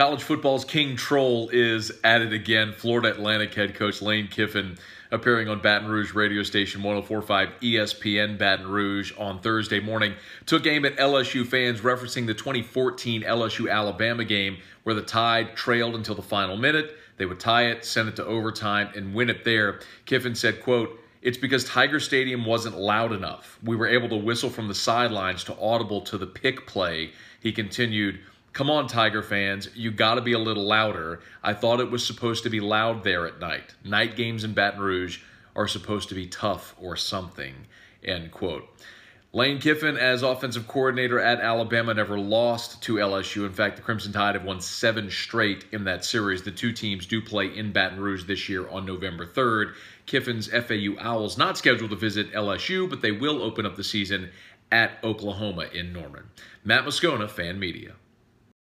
College football's King Troll is at it again. Florida Atlantic head coach Lane Kiffin appearing on Baton Rouge radio station 1045 ESPN Baton Rouge on Thursday morning. Took aim at LSU fans, referencing the 2014 LSU Alabama game where the Tide trailed until the final minute. They would tie it, send it to overtime, and win it there. Kiffin said, quote, it's because Tiger Stadium wasn't loud enough. We were able to whistle from the sidelines to audible to the pick play. He continued, Come on, Tiger fans, you got to be a little louder. I thought it was supposed to be loud there at night. Night games in Baton Rouge are supposed to be tough or something. End quote. Lane Kiffin, as offensive coordinator at Alabama, never lost to LSU. In fact, the Crimson Tide have won seven straight in that series. The two teams do play in Baton Rouge this year on November 3rd. Kiffin's FAU Owls not scheduled to visit LSU, but they will open up the season at Oklahoma in Norman. Matt Moscona, Fan Media.